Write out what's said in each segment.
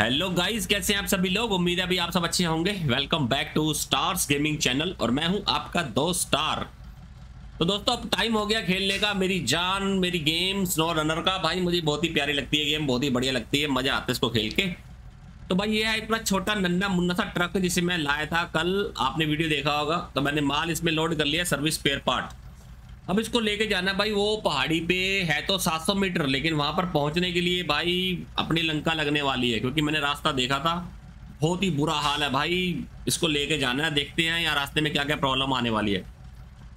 Hello guys कैसे हैं आप सभी लोग? उम्मीद है अभी आप सब अच्छे होंगे। Welcome back to stars gaming channel और मैं हूँ आपका दो स्टार तो दोस्तों, अब टाइम हो गया खेलने का। मेरी जान, मेरी गेम स्नो रनर का। भाई, मुझे बहुत ही प्यारी लगती है गेम बहुत ही बढ़िया लगती है। मज़ा आता है इसको खेल के। तो भाई, ये है इतना छोटा नन्ना मुन्ना सा ट्रक जिसे मैं लाया था कल। आपने वीडियो देखा होगा। तो मैंने माल इसमें लोड कर लिया सर्विस पेयर पार्ट अब इसको लेके जाना भाई, वो पहाड़ी पे है तो 700 मीटर, लेकिन वहाँ पर पहुँचने के लिए भाई अपनी लंका लगने वाली है, क्योंकि मैंने रास्ता देखा था। बहुत ही बुरा हाल है भाई, इसको लेके जाना है, देखते हैं या रास्ते में क्या क्या प्रॉब्लम आने वाली है।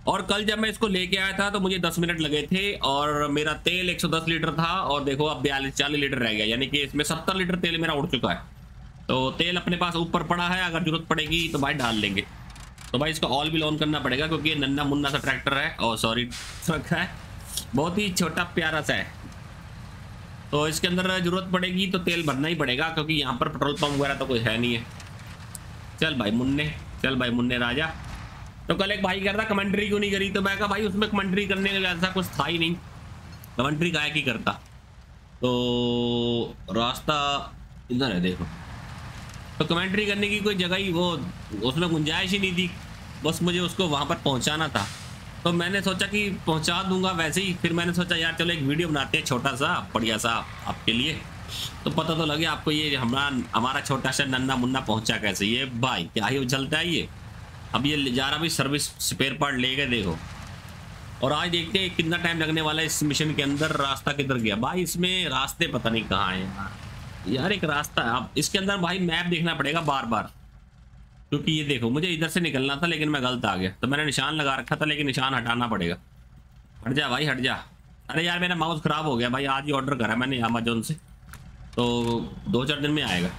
और कल जब मैं इसको लेके आया था तो मुझे 10 मिनट लगे थे, और मेरा तेल 110 लीटर था, और देखो अब बयालीस चालीस लीटर रह गया, यानी कि इसमें 70 लीटर तेल मेरा उड़ चुका है। तो तेल अपने पास ऊपर पड़ा है, अगर ज़रूरत पड़ेगी तो भाई डाल लेंगे तो भाई इसको ऑल भी ऑन करना पड़ेगा क्योंकि ये नन्ना मुन्ना सा ट्रैक्टर है। और सॉरी ट्रक है। बहुत ही छोटा, प्यारा सा है। तो इसके अंदर ज़रूरत पड़ेगी तो तेल भरना ही पड़ेगा क्योंकि यहाँ पर पेट्रोल पंप वगैरह तो कोई है नहीं है। चल भाई मुन्ने, चल भाई मुन्ने राजा। तो कल एक भाई कह रहा था कमेंट्री क्यों नहीं करी? तो मैं कहा, भाई, उसमें कमेंट्री करने का ऐसा कुछ था ही नहीं। कमेंट्री गाय ही करता। तो रास्ता इधर है, देखो। तो कमेंट्री करने की कोई जगह ही वो उसमें गुंजाइश ही नहीं थी बस मुझे उसको वहाँ पर पहुँचाना था। तो मैंने सोचा कि पहुँचा दूँगा वैसे ही। फिर मैंने सोचा, यार चलो एक वीडियो बनाते हैं छोटा सा, बढ़िया सा आपके लिए। तो पता तो लगे आपको ये हमारा हमारा छोटा सा नन्ना मुन्ना पहुँचा कैसे? ये भाई, क्या ही उछलता है ये? अब ये जा रहा भी सर्विस स्पेयर पार्ट ले गए देखो। और आज देखते हैं कितना टाइम लगने वाला है इस मिशन के अंदर। रास्ता किधर गया? भाई इसमें रास्ते पता नहीं कहाँ हैं है। यार, एक रास्ता है। अब इसके अंदर भाई मैप देखना पड़ेगा बार बार क्योंकि ये देखो, मुझे इधर से निकलना था, लेकिन मैं गलत आ गया। तो मैंने निशान लगा रखा था, लेकिन निशान हटाना पड़ेगा। हट जा भाई, हट जा। अरे यार, मेरा माउस ख़राब हो गया भाई, आज ही ऑर्डर करा मैंने अमेजोन से। तो दो चार दिन में आएगा।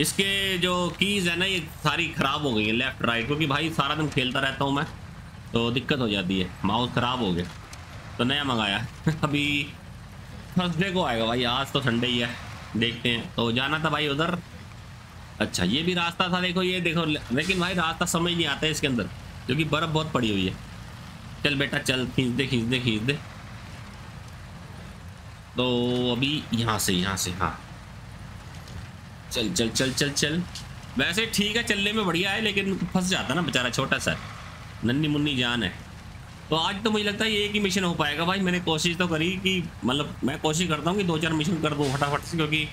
इसके जो कीज़ है ना, ये सारी ख़राब हो गई है लेफ़्ट राइट क्योंकि भाई सारा दिन खेलता रहता हूँ मैं। तो दिक्कत हो जाती है। माउस ख़राब हो गया। तो नया मंगाया अभी थर्सडे को आएगा भाई, आज तो संडे ही है। देखते हैं। तो जाना था भाई उधर। अच्छा ये भी रास्ता था, देखो ये, देखो, लेकिन भाई रास्ता समझ नहीं आता है इसके अंदर, क्योंकि बर्फ़ बहुत पड़ी हुई है। चल बेटा, चल खींच दे खींच दे खींच दे तो अभी यहाँ से यहाँ से हाँ। चल चल चल चल चल। वैसे ठीक है, चलने में बढ़िया है, लेकिन फंस जाता ना बेचारा छोटा सा। नन्नी मुन्नी जान है। तो आज तो मुझे लगता है ये एक ही मिशन हो पाएगा भाई। मैंने कोशिश तो करी कि मतलब मैं कोशिश करता हूँ कि दो चार मिशन कर दूँ फटाफट से, क्योंकि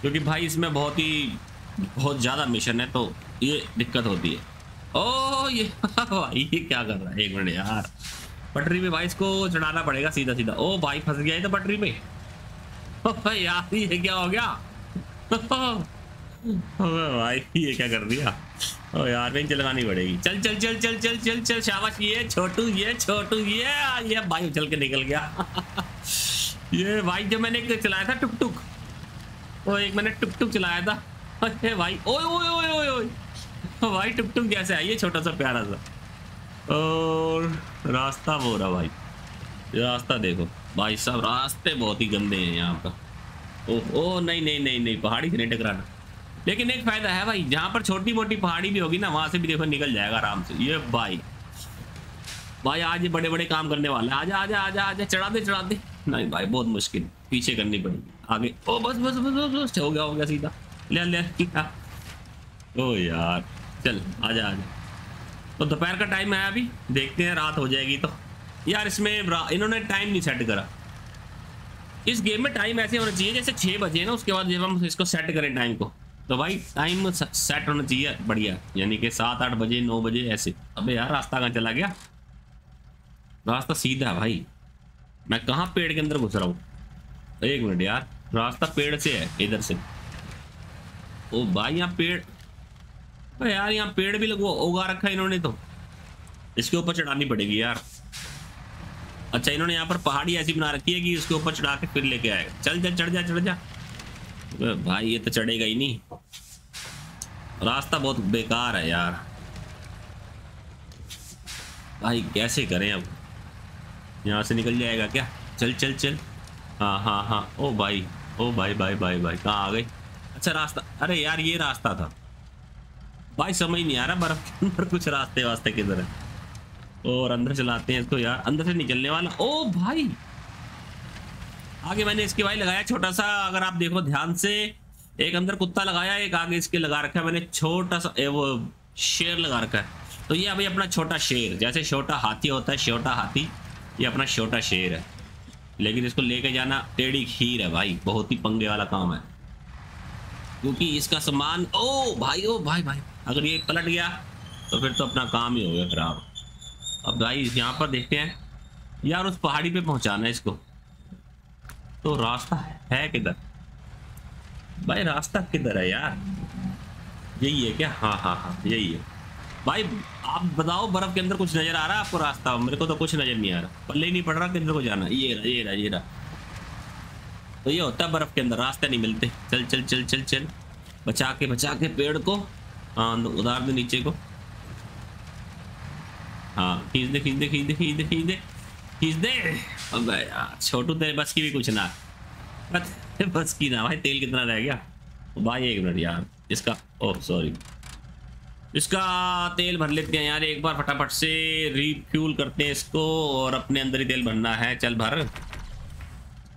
क्योंकि भाई इसमें बहुत ही, बहुत ज़्यादा मिशन है तो ये दिक्कत होती है। ओ ये भाई ये क्या कर रहा है? एक मिनट यार। पटरी पे भाई इसको चढ़ाना पड़ेगा सीधा सीधा ओ भाई फंस गया है तो पटरी पे। यार ये क्या हो गया? भाई ये क्या कर दिया? ओ यार बेंच लगानी पड़ेगी। चल चल चल चल चल चल चल, शाबाश ये, छोटू ये छोटू ये ये भाई उछल के निकल गया। ये भाई जो मैंने एक चलाया था टुक टुक वो एक मैंने टुक टुक चलाया था। अरे भाई, ओए ओए ओए ओए ओए। भाई टुक टुक कैसे है ये छोटा सा, प्यारा सा। और रास्ता वो रहा भाई। रास्ता देखो। भाई साहब, रास्ते बहुत ही गंदे हैं यहाँ पर ओह ओ, नहीं नहीं नहीं नहीं, पहाड़ी से नहीं टकराना। लेकिन एक फ़ायदा है भाई, जहाँ पर छोटी मोटी पहाड़ी भी होगी ना, वहाँ से भी देखो निकल जाएगा आराम से। ये भाई। भाई, आज बड़े बड़े काम करने वाले आजा आजा आजा आजा, चढ़ा दे चढ़ा दे। नहीं भाई, बहुत मुश्किल। पीछे करनी पड़ेगी। आगे। ओ, बस बस बस बस बस, हो गया हो गया सीधा। ले ले ओ यार, चल, आजा आजा। तो दोपहर का टाइम है अभी। देखते हैं, रात हो जाएगी तो। यार, इसमें इन्होंने टाइम नहीं सेट करा। इस गेम में टाइम ऐसे होना चाहिए, जैसे छः बजे ना, उसके बाद जब हम इसको सेट करें टाइम को। तो भाई टाइम सेट होना चाहिए बढ़िया, यानी कि सात, आठ बजे, नौ बजे ऐसे। अबे यार, रास्ता कहाँ चला गया? रास्ता सीधा भाई। मैं कहाँ पेड़ के अंदर घुस रहा हूँ? एक मिनट यार, रास्ता पेड़ से है, इधर से। ओ भाई, यहाँ पेड़ अरे यार, यहाँ पेड़ भी लगवा, उगा रखा है इन्होंने तो। इसके ऊपर चढ़ानी पड़ेगी यार। अच्छा इन्होंने यहाँ पर पहाड़ी ऐसी बना रखी है कि इसके ऊपर चढ़ा के फिर लेके आएगा। चल जा, चढ़ जा चढ़ जा। भाई, ये तो चढ़ेगा ही नहीं। रास्ता बहुत बेकार है यार। भाई, कैसे करें अब? यहाँ से निकल जाएगा क्या? चल चल चल। हाँ हाँ हाँ। ओ भाई ओ भाई भाई भाई भाई, कहाँ आ गई? अच्छा रास्ता। अरे यार, ये रास्ता था। भाई, समझ नहीं आ रहा, बर्फ़ के अंदर कुछ रास्ते वास्ते किधर है? और अंदर चलाते हैं इसको यार। अंदर से निकलने वाला। ओ भाई! आगे मैंने इसके भाई लगाया छोटा सा, अगर आप देखो ध्यान से, एक अंदर कुत्ता लगाया, एक आगे इसके लगा रखा है। मैंने छोटा सा वो शेर लगा रखा है। तो ये अभी अपना छोटा शेर, जैसे छोटा हाथी होता है, छोटा हाथी, ये अपना छोटा शेर है। लेकिन इसको लेके जाना टेढ़ी खीर है भाई, बहुत ही पंगे वाला काम है। क्योंकि इसका सामान, ओ भाई ओ भाई भाई, अगर ये पलट गया तो फिर तो अपना काम ही हो गया खराब। अब भाई यहाँ पर देखते हैं, यार उस पहाड़ी पे पहुंचाना है इसको। तो रास्ता है किधर? भाई रास्ता किधर है यार? यही है क्या? हाँ हाँ हाँ यही है। भाई, आप बताओ, बर्फ़ के अंदर कुछ नज़र आ रहा है आपको रास्ता? मेरे को तो कुछ नज़र नहीं आ रहा। पल्ले नहीं पड़ रहा किधर को जाना? ये रहा ये रहा ये रहा। तो ये होता है बर्फ़ के अंदर, रास्ते नहीं मिलते। चल चल चल चल चल। बचा के बचा के पेड़ को। हाँ उधार दे नीचे को। हाँ खींच दे खींच दे खींच दे खींच दे खींच दे। खींच दे अब यार छोटू तेरे बस की भी कुछ ना। बस बस की ना, भाई, तेल कितना रह गया? भाई, एक मिनट यार, इसका, ओह सॉरी इसका तेल भर लेते हैं यार, एक बार फटाफट से रिफ्यूल करते हैं इसको और अपने अंदर ही तेल भरना है। चल भर।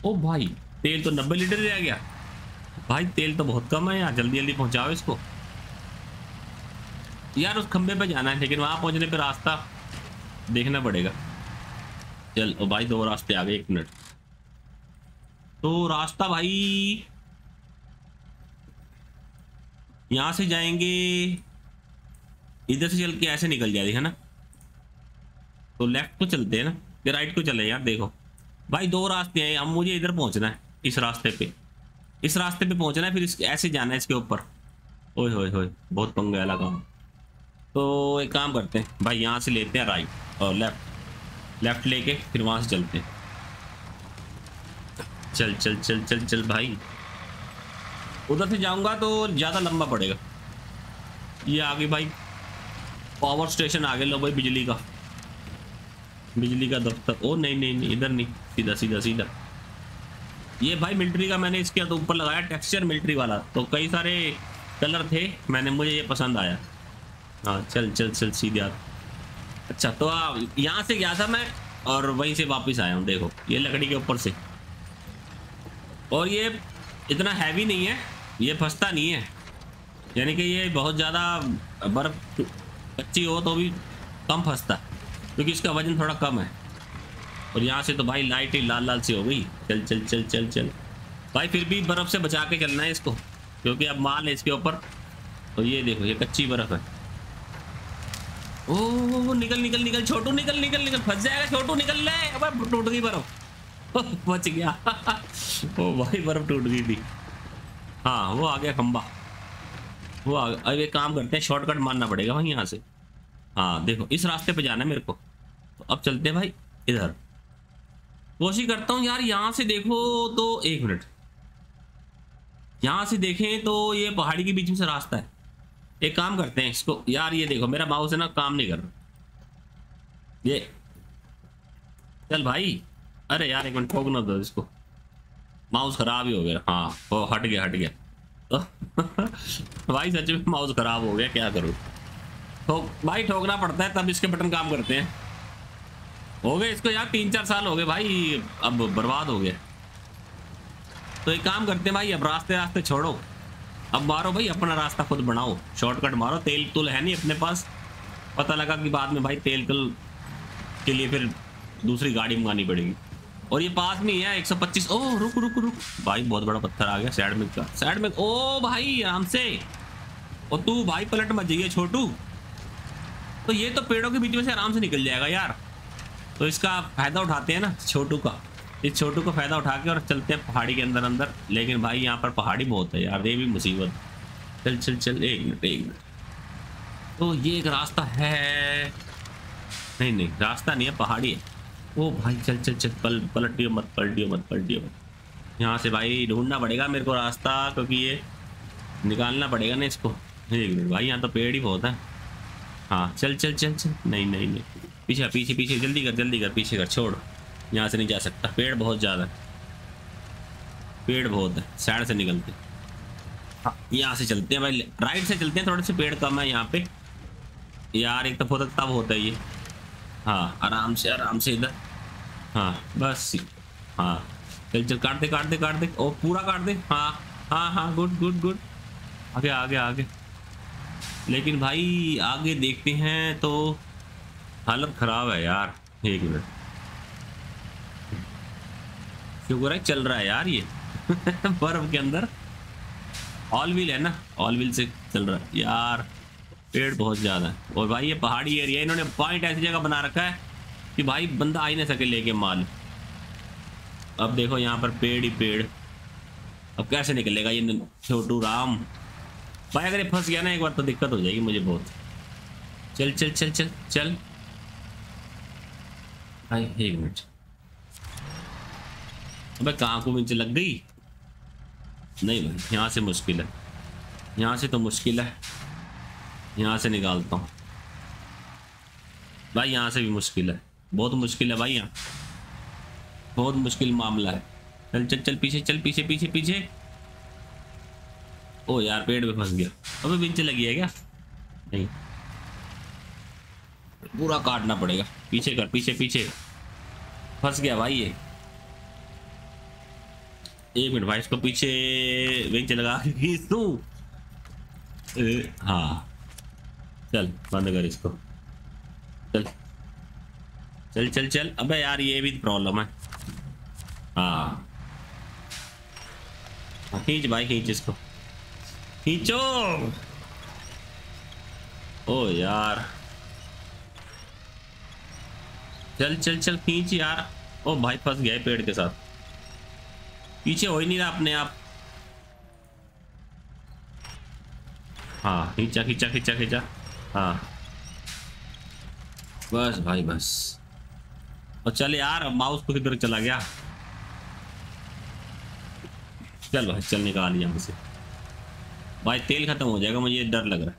ओ भाई, तेल तो नब्बे लीटर रह गया। भाई, तेल तो बहुत कम है यार, जल्दी जल्दी पहुंचाओ इसको। यार, उस खंबे पे जाना है, लेकिन वहाँ पहुँचने पे रास्ता देखना पड़ेगा। चल, ओ भाई, दो रास्ते आ गए एक मिनट। तो रास्ता भाई, यहाँ से जाएँगे, इधर से चल के ऐसे निकल जाएगी, है ना? तो लेफ़्ट को चलते हैं ना? या राइट को चले यार, देखो। भाई, दो रास्ते हैं, अब मुझे इधर पहुँचना है, इस रास्ते पे। इस रास्ते पे पहुँचना है, फिर इस, ऐसे जाना है इसके ऊपर। ओए होए होए, बहुत पंगे काम तो एक काम करते हैं, भाई, यहाँ से लेते हैं राइट और लेफ़्ट लेफ़्ट लेके फिर वहाँ से चलते चल चल चल चल चल भाई। उधर से जाऊँगा तो ज़्यादा लंबा पड़ेगा। ये आगे भाई पावर स्टेशन आगे लो भाई बिजली का। बिजली का दफ्तर। ओ, नहीं नहीं नहीं, इधर नहीं, सीधा सीधा सीधा। ये भाई मिलिट्री का मैंने इसके तो ऊपर लगाया टेक्सचर मिलिट्री वाला। तो कई सारे कलर थे, मैंने, मुझे ये पसंद आया। हाँ चल चल चल, सीधे आ अच्छा तो यहाँ से गया था मैं और वहीं से वापस आया हूँ, देखो, ये लकड़ी के ऊपर से। और ये इतना हैवी नहीं है, ये फंसता नहीं है। यानी कि ये बहुत ज़्यादा बर्फ़ कच्ची हो तो भी कम फंसता, क्योंकि इसका वज़न थोड़ा कम है। और यहाँ से तो भाई लाइट ही लाल लाल सी हो गई। चल चल चल चल चल। भाई फिर भी बर्फ़ से बचा के चलना है इसको, क्योंकि अब माल है इसके ऊपर। तो ये देखो, ये कच्ची बर्फ़ है। ओ निकल निकल निकल, छोटू, निकल निकल निकल, फंस जाएगा, छोटू, निकल ले। अब टूट गई बर्फ़। बच गया। ओ भाई, बर्फ़ टूट गई थी। हाँ वो आ गया खंबा। वो आ गया। अब एक काम करते हैं शॉर्टकट मारना पड़ेगा भाई यहाँ से। हाँ देखो, इस रास्ते पे जाना है मेरे को। तो अब चलते हैं भाई, इधर। कोशिश करता हूँ यार, यहाँ से देखो तो एक मिनट। यहाँ से देखें तो ये पहाड़ी के बीच में से रास्ता है। एक काम करते हैं, इसको, यार ये देखो, मेरा माउस है ना, काम नहीं कर रहा। ये, चल भाई, अरे यार एक मिनट ठोकना दो इसको। माउस खराब ही हो गया हाँ वो हट गया हट गया। तो भाई सच में माउस खराब हो गया, क्या करूँ? ठोक, भाई ठोकना पड़ता है, तब इसके बटन काम करते हैं। हो गए इसको यार तीन चार साल हो गए भाई, अब बर्बाद हो गया। तो एक काम करते हैं भाई, अब रास्ते रास्ते छोड़ो। अब मारो भाई, अपना रास्ता खुद बनाओ। शॉर्टकट मारो, तेल तुल है नहीं अपने पास। पता लगा कि बाद में भाई तेल तुल के लिए फिर दूसरी गाड़ी मंगानी पड़ेगी। और ये पास में ही है 125 ओ रुक रुक रुक। भाई, बहुत बड़ा पत्थर आ गया साइड में का साइड में ओ भाई, आराम से। और तू भाई, पलट मत जाइए, छोटू। तो ये तो पेड़ों के बीच में से आराम से निकल जाएगा यार। तो इसका फ़ायदा उठाते हैं ना, छोटू का। इस छोटू को फ़ायदा उठा के और चलते हैं पहाड़ी के अंदर अंदर। लेकिन भाई, यहाँ पर पहाड़ी बहुत है यार, ये भी मुसीबत। चल चल चल, एक मिनट एक मिनट। तो ये एक रास्ता है। नहीं नहीं, रास्ता नहीं है, पहाड़ी है। ओ भाई, चल चल चल, पल, पलटियो मत पलटियो मत पलटियो मत। यहाँ से भाई ढूंढना पड़ेगा मेरे को रास्ता, क्योंकि ये निकालना पड़ेगा ना इसको। एक मिनट, भाई, यहाँ तो पेड़ ही बहुत है। हाँ चल चल चल चल। नहीं नहीं नहीं। पीछे पीछे पीछे, जल्दी कर जल्दी कर, पीछे कर, छोड़। यहाँ से नहीं जा सकता। पेड़ बहुत ज़्यादा पेड़ बहुत है साइड से निकलते। हाँ यहाँ से चलते हैं भाई। राइट से चलते हैं, थोड़े से पेड़ कम है यहाँ पे। यार, एक तो बहुत तब होता है ये। हाँ आराम से आराम से इधर। हाँ बस। हाँ चल चल, काट दे काट दे काट दे। ओ, पूरा काट दे। हाँ हाँ हाँ गुड गुड गुड आगे आगे आगे। लेकिन भाई, आगे देखते हैं तो हालत ख़राब है यार, एक मिनट। शुक्र है, चल रहा है यार ये। बर्फ़ के अंदर। ऑल व्हील है ना? ऑल व्हील से चल रहा है। यार, पेड़ बहुत ज़्यादा है। और भाई ये पहाड़ी एरिया इन्होंने पॉइंट ऐसी जगह बना रखा है कि भाई बंदा आ ही ना सके लेके माल। अब देखो यहाँ पर पेड़ ही पेड़। अब कैसे निकलेगा ये छोटू राम? भाई अगर ये फंस गया ना एक बार तो दिक्कत हो जाएगी मुझे बहुत। चल चल चल चल चल। भाई, एक मिनट। अबे, कहाँ को नीचे लग गई? नहीं भाई, यहाँ से मुश्किल है। यहाँ से तो मुश्किल है। यहाँ से निकालता हूँ। भाई, यहाँ से भी मुश्किल है। बहुत मुश्किल है भाई यहाँ। बहुत मुश्किल मामला है। चल चल चल, पीछे चल, पीछे पीछे पीछे। ओ यार, पेड़ में फंस गया। अबे बिंच लगी है क्या? नहीं। पूरा काटना पड़ेगा। पीछे कर, पीछे पीछे। फंस गया भाई ये। एक मिनट भाई इसको पीछे बेंच लगा दूँ। हाँ। चल, बंद कर इसको। चल। चल चल चल। अबे यार, ये भी प्रॉब्लम है। हाँ। खींच भाई, खींच इसको। खींचो। ओ यार। चल चल चल, खींच यार। ओ भाई, फंस गया पेड़ के साथ। पीछे हो ही नहीं रहा अपने आप। हाँ खींचा खींचा खींचा खींचा। हाँ। बस भाई, बस। और चल यार माउस को किधर चला गया। चल भाई, चल निकाल यहाँ से। भाई, तेल खत्म हो जाएगा, मुझे डर लग रहा है।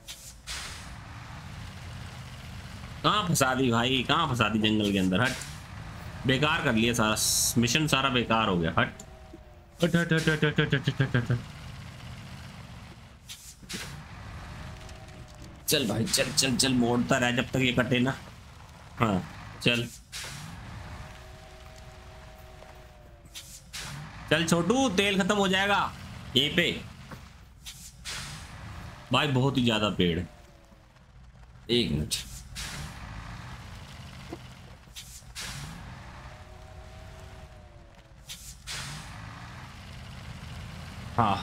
कहाँ फंसा दी भाई? कहाँ फंसा दी जंगल के अंदर? हट। बेकार कर लिया सारा मिशन सारा बेकार हो गया। हट। चल भाई, चल चल चल, मोड़ता रहा जब तक ये कटे ना। हाँ चल। चल छोटू, तेल खत्म हो जाएगा। यहीं पे। भाई, बहुत ही ज़्यादा पेड़। एक मिनट।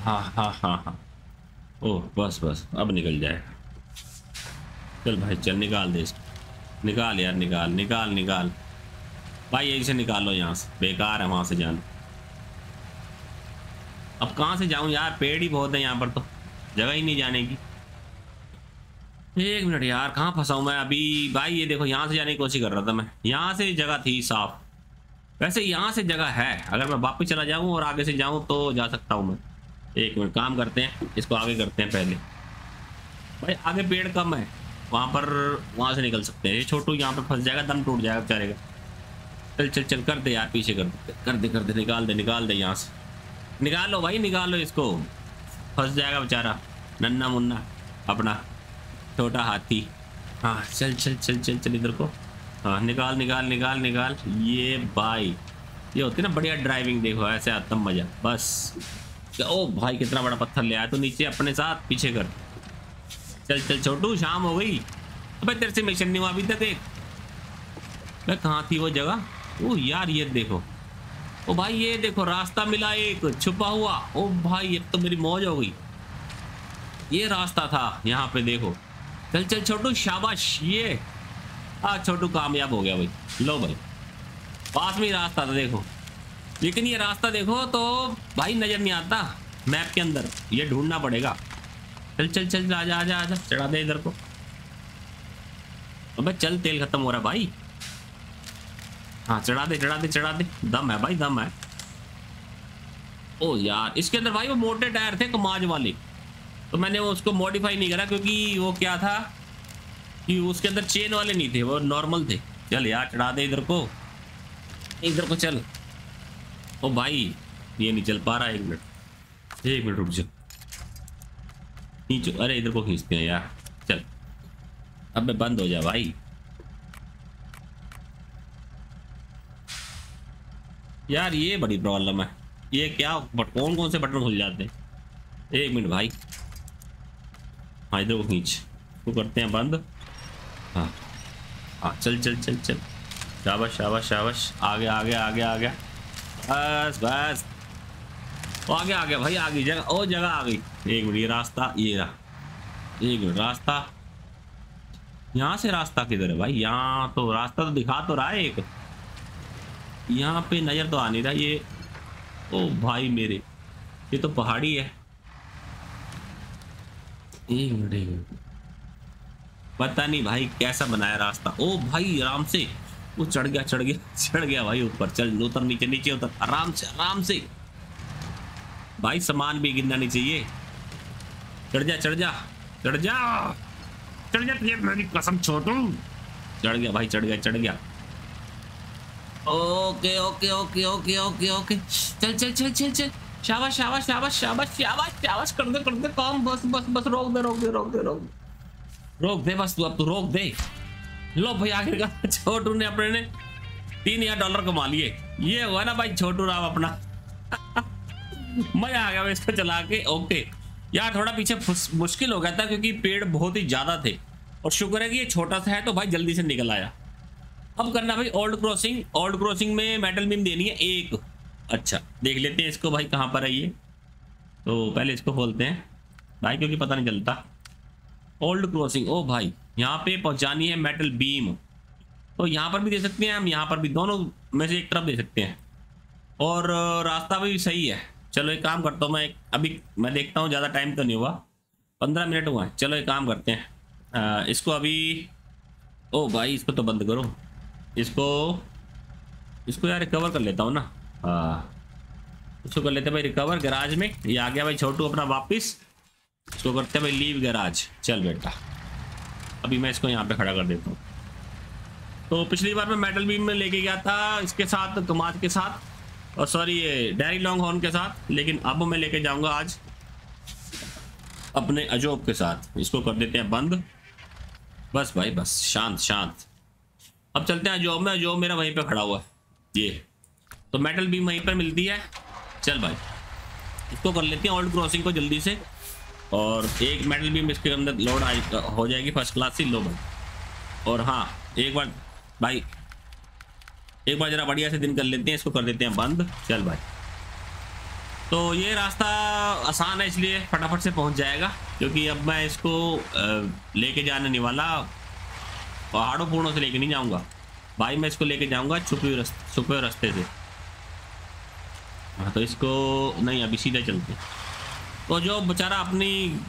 हाँ हाँ हाँ हाँ. ओह, बस बस. अब निकल जाएगा चल भाई, चल, निकाल दे इसको निकाल यार, निकाल निकाल निकाल। भाई, यहीं से निकालो यहाँ से। बेकार है वहाँ से जाना। अब कहाँ से जाऊँ यार? पेड़ ही बहुत है यहाँ पर तो। जगह ही नहीं जाने की एक मिनट यार, कहाँ फंसा हूँ मैं? अभी भाई, ये देखो, यहाँ से जाने की कोशिश कर रहा था मैं। यहाँ से जगह थी साफ़। वैसे यहाँ से जगह है। अगर मैं वापस चला जाऊँ और आगे से जाऊँ तो जा सकता हूँ मैं। एक मिनट, काम करते हैं, इसको आगे करते हैं पहले। भाई, आगे पेड़ कम है, वहाँ पर, वहाँ से निकल सकते हैं। ये छोटू यहाँ पर फंस जाएगा, दम टूट जाएगा बेचारे का। चल चल चल, कर दे यार, पीछे कर दे कर दे कर दे, निकाल दे निकाल दे यहाँ से। निकालो भाई, निकालो इसको। फंस जाएगा बेचारा, नन्ना मुन्ना, अपना, छोटा हाथी। हाँ चल चल चल चल चल इधर को। हाँ निकाल निकाल निकाल निकाल। ये भाई, ये होती ना, बढ़िया ड्राइविंग देखो, ऐसे आता मज़ा, बस। ओ भाई, कितना बड़ा पत्थर ले आया तो नीचे, अपने साथ, पीछे कर। चल चल, छोटू, शाम हो गई। अबे, तेरे से मिशन नहीं हुआ अभी तक एक। मैं कहाँ थी वो जगह? ओ यार, ये देखो। ओ भाई, ये देखो, रास्ता मिला एक, छुपा हुआ। ओ भाई, अब तो मेरी मौज हो गई। ये रास्ता था, यहाँ पे देखो। चल चल, छोटू, शाबाश, ये। हाँ छोटू, कामयाब हो गया भाई। लो भाई। पास में ही रास्ता था, देखो। लेकिन ये रास्ता देखो तो भाई नज़र नहीं आता। मैप के अंदर। ये ढूंढना पड़ेगा। चल चल चल आजा आजा आजा चढ़ा दे इधर को। अबे चल, तेल खत्म हो रहा भाई। हाँ चढ़ा दे चढ़ा दे चढ़ा दे। दम है भाई, दम है। ओ यार, इसके अंदर भाई वो मोटे टायर थे कमाज वाले। तो मैंने वो उसको मॉडिफाई नहीं करा क्योंकि वो क्या था कि उसके अंदर चेन वाले नहीं थे, वो नॉर्मल थे। चल यार, चढ़ा दे इधर को। इधर को चल। ओ भाई, ये नहीं चल पा रहा, एक मिनट। एक मिनट रुक जा। खींचो अरे, इधर को खींचते हैं यार। चल। अब मैं बंद हो जा भाई। यार, ये बड़ी प्रॉब्लम है। ये क्या बट कौन कौन से बटन खुल जाते हैं? एक मिनट भाई। हाँ इधर को खींच। वो करते हैं बंद। हाँ। हाँ चल चल चल चल। शाबाश शाबाश शाबाश। आगे आगे आगे आगे। बस बस। वो आगे आ गया भाई आ गई जगह, ओ, जगह आ गई। एक मिनट, ये रास्ता, ये रहा। एक मिनट, रास्ता। यहाँ से रास्ता किधर है भाई? यहाँ तो रास्ता तो दिखा तो रहा है एक। यहाँ पे नज़र तो आ नहीं रहा ये। ओ, भाई मेरे, ये तो पहाड़ी है। एक मिनट एक मिनट। पता नहीं भाई कैसा बनाया रास्ता। ओ, भाई, आराम से। वो चढ़ गया चढ़ गया चढ़ गया भाई ऊपर। चल, उतर नीचे नीचे उतर। आराम से आराम से। भाई सामान भी गिरना नहीं चाहिए। चढ़ जा चढ़ जा चढ़ जा। चढ़ जा, तुझे मेरी कसम छोटू चढ़ गया भाई, चढ़ गया चढ़ गया। Okay okay okay okay okay okay. चल चल चल चल चल। शाबाश शाबाश शाबाश शाबाश शाबाश शाबाश। कर दे कर दे, काम। बस बस बस, रोक दे रोक दे रोक दे रोक दे। रोक दे बस तू, अब तू रोक दे। लो भाई आखिरकार छोटू ने अपने ने तीन हज़ार डॉलर कमा लिए? ये हुआ ना भाई छोटू राम अपना। मज़ा आ गया इसको चला के ओके यार, थोड़ा पीछे मुश्किल हो गया था क्योंकि पेड़ बहुत ही ज़्यादा थे। और शुक्र है कि ये छोटा सा है तो भाई जल्दी से निकल आया। अब करना भाई ओल्ड क्रॉसिंग ओल्ड क्रॉसिंग में मेटल बीम देनी है एक। अच्छा देख लेते हैं इसको भाई कहाँ पर है ये। तो पहले इसको खोलते हैं। भाई, क्योंकि पता नहीं चलता। ओल्ड क्रॉसिंग ओ भाई। यहाँ पे पहुँचानी है मेटल बीम तो यहाँ पर भी दे सकते हैं हम यहाँ पर भी दोनों में से एक तरफ़ दे सकते हैं। और रास्ता भी सही है। चलो एक काम करता हूँ मैं अभी मैं देखता हूँ ज़्यादा टाइम तो नहीं हुआ पंद्रह मिनट हुआ है। चलो एक काम करते हैं। आ, इसको अभी ओ भाई इसको तो बंद करो। इसको इसको यार रिकवर कर लेता हूँ ना। हाँ। इसको कर लेते हैं भाई रिकवर गैराज में। ये आ गया भाई छोटू अपना वापस। इसको करते हैं भाई लीव गैराज चल बेटा। अभी मैं इसको यहाँ पे खड़ा कर देता हूँ। तो पिछली बार मैं मेटल बीम में लेके गया था इसके साथ कमाज के साथ, और सॉरी ये डैरी लॉन्ग हॉर्न के साथ, लेकिन अब मैं लेके जाऊँगा आज अपने अजोब के साथ। इसको कर देते हैं बंद। बस भाई, बस, शांत शांत। अब चलते हैं अजोब में। अजोब मेरा वहीं पे खड़ा हुआ ये। तो मेटल बीम वहीं पर मिलती है। चल भाई। इसको कर लेते हैं ओल्ड क्रॉसिंग को जल्दी से। और एक मेटल बीम इसके अंदर लोड हो जाएगी फ़र्स्ट क्लास ही लो भाई और हाँ एक बार, भाई, एक बार जरा बढ़िया से दिन कर लेते हैं, इसको कर देते हैं बंद। चल भाई। तो ये रास्ता आसान है, इसलिए फटाफट से पहुँच जाएगा, क्योंकि अब मैं इसको लेके जाने नहीं वाला। पहाड़ों पूर्णों से लेके नहीं जाऊँगा। भाई, मैं इसको लेके जाऊँगा छुपे रस्ते, छुपे रास्ते से। हाँ तो इसको, नहीं, अभी सीधे चलते तो जो बेचारा अपनी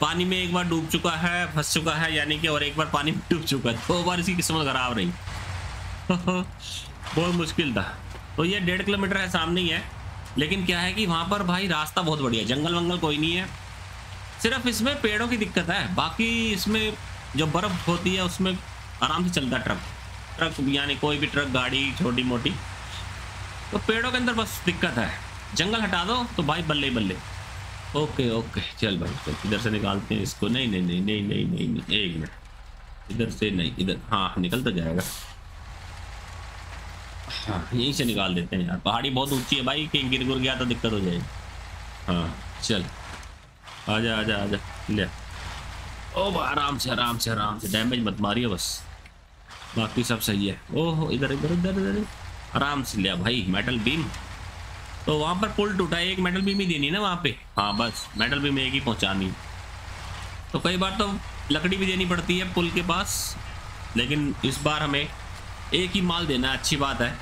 पानी में एक बार डूब चुका है, फंस चुका है, यानी कि और एक बार पानी में डूब चुका है दो बार इसकी किस्मत खराब रही। बहुत मुश्किल था। तो ये डेढ़ किलोमीटर है, सामने ही है। लेकिन क्या है कि वहाँ पर भाई रास्ता बहुत बढ़िया जंगल वंगल कोई नहीं है। सिर्फ़ इसमें पेड़ों की दिक्कत है, बाकी इसमें जो बर्फ़ होती है, उसमें आराम से चलता ट्रक। ट्रक यानी कोई भी ट्रक, गाड़ी, छोटी मोटी। तो पेड़ों के अंदर बस दिक्कत है। जंगल हटा दो तो भाई बल्ले बल्ले। Okay okay. चल भाई चल। इधर से निकालते हैं इसको। नहीं नहीं नहीं नहीं नहीं नहीं, नहीं। एक मिनट। इधर से नहीं इधर। हाँ निकल तो जाएगा। हाँ यहीं से निकाल देते हैं यार। पहाड़ी बहुत ऊँची है भाई कहीं गिर गुर गया तो दिक्कत हो जाएगी। हाँ चल। आजा आजा आजा। ले। ओ आराम से आराम से आराम से। डैमेज मत मारियो बस। बाकी सब सही है। ओह इधर इधर इधर इधर। आराम से लिया भाई। Metal beam. तो वहाँ पर पुल टूटा है एक मेटल बीम ही देनी ना वहाँ पे? हाँ बस मेटल बीम एक ही पहुँचानी। तो कई बार तो लकड़ी भी देनी पड़ती है पुल के पास लेकिन इस बार हमें एक ही माल देना अच्छी बात है।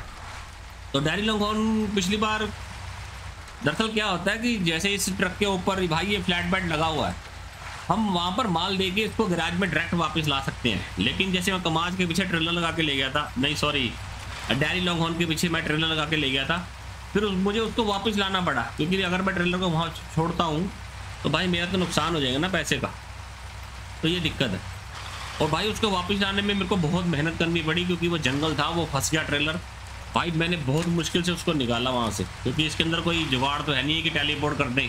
तो डैरी लॉन्गॉन पिछली बार दरअसल क्या होता है कि जैसे इस ट्रक के ऊपर भाई ये फ्लैट बेड लगा हुआ है हम वहाँ पर माल दे के इसको गैराज में डायरेक्ट वापस ला सकते हैं। लेकिन जैसे मैं कमाज के पीछे ट्रेलर लगा के ले गया था नहीं सॉरी डैरी लॉन्ग हॉर्न के पीछे मैं ट्रेलर लगा के ले गया था फिर मुझे उसको वापस लाना पड़ा। क्योंकि अगर मैं ट्रेलर को वहाँ छोड़ता हूँ तो भाई मेरा तो नुकसान हो जाएगा ना पैसे का। तो ये दिक्कत है। और भाई उसको वापस लाने में मेरे को बहुत मेहनत करनी पड़ी, क्योंकि वो जंगल था, वो फंस गया ट्रेलर भाई मैंने बहुत मुश्किल से उसको निकाला वहाँ से, क्योंकि इसके अंदर कोई जुगाड़ तो है नहीं है कि टेलीपोर्ट कर दे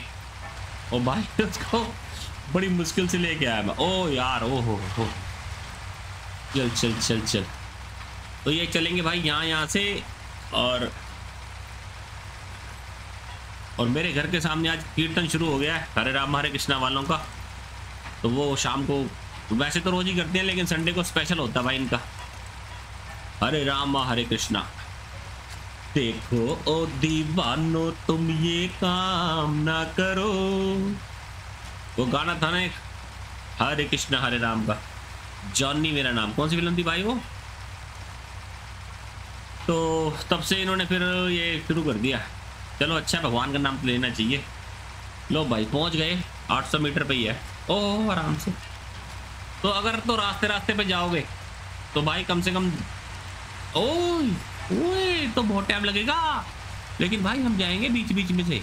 और भाई उसको बड़ी मुश्किल से लेके आया मैं। ओ यार ओ हो हो चल चल चल चल। तो ये चलेंगे भाई यहाँ यहाँ से। और और मेरे घर के सामने आज कीर्तन शुरू हो गया है, हरे राम हरे कृष्णा वालों का। तो वो शाम को, वैसे तो रोज ही करते हैं, लेकिन संडे को स्पेशल होता भाई इनका। हरे राम हरे कृष्णा। देखो ओ दीवानो, तुम ये काम ना करो। वो गाना था ना एक, हरे कृष्णा हरे राम का। जॉनी मेरा नाम। कौन सी फ़िल्म थी भाई वो? तो तब से इन्होंने फिर ये शुरू कर दिया। चलो अच्छा भगवान का नाम तो लेना चाहिए। लो भाई, पहुँच गए। 800 मीटर पे ही है। ओह, आराम से। तो अगर तो रास्ते रास्ते पे जाओगे तो भाई कम से कम ओए तो बहुत टाइम लगेगा। लेकिन भाई हम जाएँगे बीच बीच में से।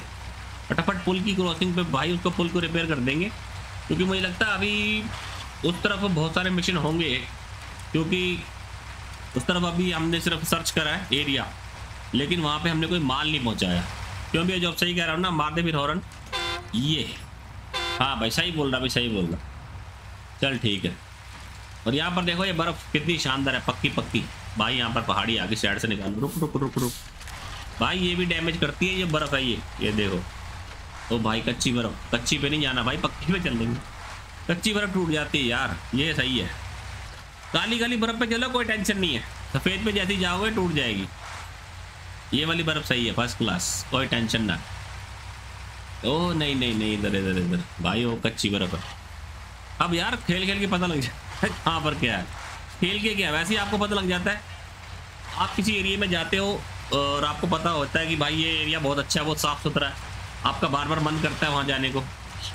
फटाफट पुल की क्रॉसिंग पे भाई उसको पुल को रिपेयर कर देंगे। क्योंकि मुझे लगता है अभी उस तरफ़ बहुत सारे मिशन होंगे, क्योंकि उस तरफ़ अभी हमने सिर्फ़ सर्च करा है एरिया लेकिन वहाँ पे हमने कोई माल नहीं पहुँचाया। क्यों भी जॉब सही कह रहा हूँ ना, मार दे फिर हॉर्न। ये। हाँ भाई, सही बोल रहा, भाई, सही बोल रहा। चल ठीक है। और यहाँ पर देखो, ये बर्फ़ कितनी शानदार है, पक्की पक्की। भाई, यहाँ पर पहाड़ी आगे साइड से निकाल। रुक रुक रुक रुक। भाई, ये भी डैमेज करती है, ये बर्फ़ है, ये। ये देखो। तो भाई, कच्ची बर्फ़। कच्ची पे नहीं जाना भाई, पक्की पे चल देंगे। कच्ची बर्फ़ टूट जाती है यार, ये सही है। काली काली बर्फ़ पे चलो, कोई टेंशन नहीं है। सफ़ेद पे जैसी जाओगे, टूट जाएगी। ये वाली बर्फ़ सही है फ़र्स्ट क्लास कोई टेंशन ना। ओ, नहीं नहीं नहीं, इधर इधर इधर। भाई वो कच्ची बर्फ़ है। अब यार खेल खेल के पता लग जाए कहाँ पर क्या है? खेल के क्या वैसे ही आपको पता लग जाता है। आप किसी एरिया में जाते हो, और आपको पता होता है कि भाई, ये एरिया बहुत अच्छा है, बहुत साफ़ सुथरा है। आपका बार बार मन करता है वहाँ जाने को।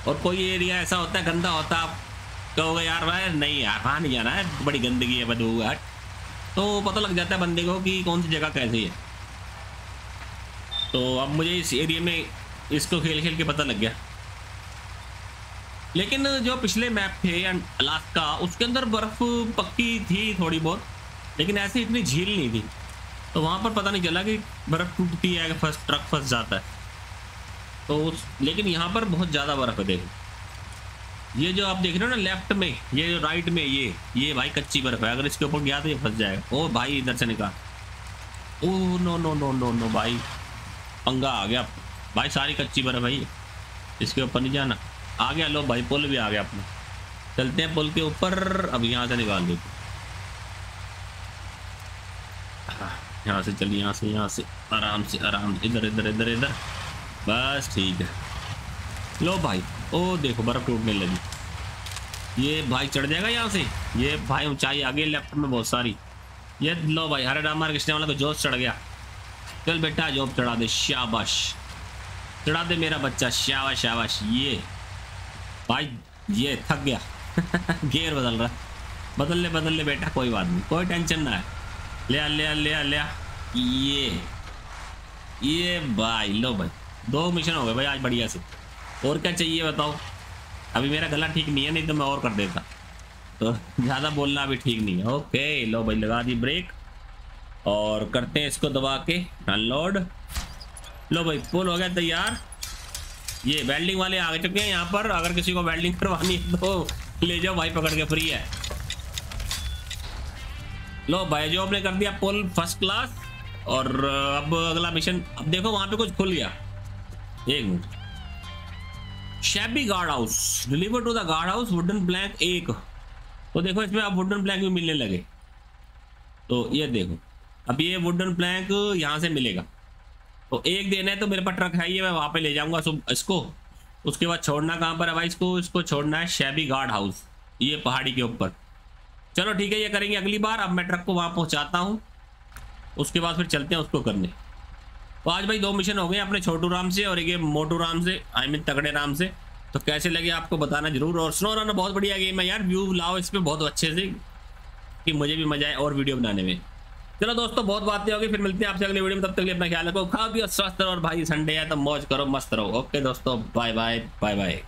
और कोई एरिया ऐसा होता है, गंदा होता है, आप कहोगे, यार, भाई, नहीं यार, वहाँ नहीं जाना है। बड़ी गंदगी है, बदबू है। तो पता लग जाता है बंदे को कि कौन सी जगह कैसी है। तो अब मुझे इस एरिया में इसको खेल खेल के पता लग गया। लेकिन जो पिछले मैप थे अलास्का उसके अंदर बर्फ़ पक्की थी थोड़ी बहुत, लेकिन ऐसे इतनी झील नहीं थी। तो वहाँ पर पता नहीं चला कि बर्फ़ टूटती है फ़र्स्ट ट्रक फंस जाता है। तो उस, लेकिन यहाँ पर बहुत ज़्यादा बर्फ़ है, देखो। ये जो आप देख रहे हो ना लेफ़्ट में, ये जो राइट में, ये ये भाई कच्ची बर्फ़ है। अगर इसके ऊपर गया तो ये फंस जाएगा। ओ भाई, इधर से निकाल। ओ no no no no no भाई। पंगा आ गया। भाई, सारी कच्ची बर्फ़ भाई इसके ऊपर नहीं जाना। आ गया, लो भाई, पुल भी आ गया अपना। चलते हैं पुल के ऊपर। अब यहाँ से निकाल देते यहाँ से चलिए, यहाँ से यहाँ से। आराम से, आराम इधर इधर इधर इधर। बस ठीक है। लो भाई, ओ देखो, बर्फ़ टूटने लगी। ये भाई चढ़ जाएगा यहाँ से? ये भाई ऊंचाई आ गई लेफ़्ट में बहुत सारी। ये लो भाई, हरे राम कृष्ण वाला को जोश चढ़ गया। चल बेटा जोब चढ़ा दे, शाबाश। चढ़ा दे मेरा बच्चा, शाबाश शाबाश। ये, भाई, ये थक गया। गेयर बदल रहा। बदल ले बदल ले बेटा, कोई बात नहीं। कोई टेंशन ना है। ले आ ले आ ले आ ले आ। ये ये भाई, लो भाई। दो मिशन हो गए भाई आज बढ़िया से। और क्या चाहिए बताओ? अभी मेरा गला ठीक नहीं है, नहीं तो मैं और कर देता। तो ज़्यादा बोलना अभी ठीक नहीं है। ओके, लो भाई, लगा दी ब्रेक। और करते हैं इसको दबा के। अनलोड लो भाई पुल हो गया, तैयार। ये वेल्डिंग वाले आ चुके हैं यहाँ पर। अगर किसी को वेल्डिंग करवानी है तो ले जाओ, भाई पकड़ के फ्री है। लो, भाई, जो आपने कर दिया पुल फ़र्स्ट क्लास और अब अगला मिशन अब देखो, वहाँ पे कुछ खुल गया। एक minute. Shabby guard house deliver to the guard house wooden plank एक। तो देखो, इसमें अब वुडन ब्लैंक भी मिलने लगे। तो ये देखो। अब ये वुडन प्लैंक यहाँ से मिलेगा। तो एक दिन है तो मेरे पास ट्रक है ये मैं वहाँ पे ले जाऊँगा इसको। उसके बाद छोड़ना कहाँ पर है भाई इसको? इसको छोड़ना है शैबी गार्ड हाउस ये पहाड़ी के ऊपर। चलो ठीक है, ये करेंगे अगली बार। अब मैं ट्रक को वहाँ पहुँचाता हूँ। उसके बाद फिर चलते हैं उसको करने। तो आज भाई दो मिशन हो गए अपने छोटू राम से और एक मोटू राम से आई मीन तगड़े राम से। तो कैसे लगे आपको बताना ज़रूर। और स्नो रन बहुत बढ़िया गेम है यार। व्यू लाओ इस पर बहुत अच्छे से कि मुझे भी मज़ा आए और वीडियो बनाने में। चलो दोस्तों, बहुत बातें होगी फिर मिलते हैं आपसे अगले वीडियो में। तब तक लिए अपना ख्याल रखो। खा भी स्वस्थ रहो और भाई संडे है तो मौज करो, मस्त रहो। ओके दोस्तों बाय बाय बाय बाय